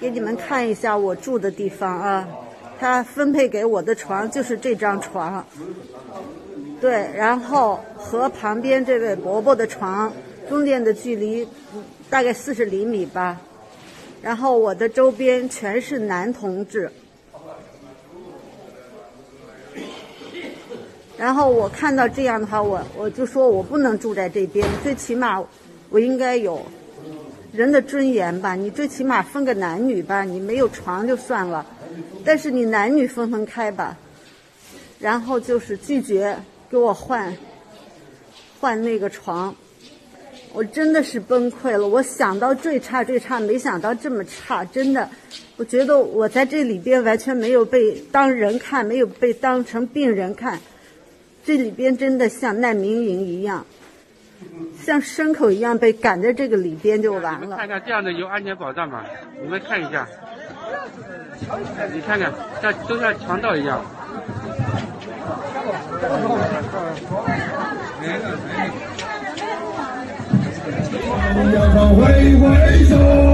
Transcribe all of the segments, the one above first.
给你们看一下我住的地方啊，他分配给我的床就是这张床，对，然后和旁边这位伯伯的床中间的距离大概四十厘米吧，然后我的周边全是男同志，然后我看到这样的话，我我就说我不能住在这边，最起码我应该有。人的尊严吧，你最起码分个男女吧，你没有床就算了，但是你男女分分开吧。然后就是拒绝给我换换那个床，我真的是崩溃了。我想到最差最差，没想到这么差，真的，我觉得我在这里边完全没有被当人看，没有被当成病人看，这里边真的像难民营一样。像牲口一样被赶在这个里边就完了。看看这样的有安全保障吗？你们看一下，你看看像都像强盗一样。都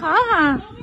好好。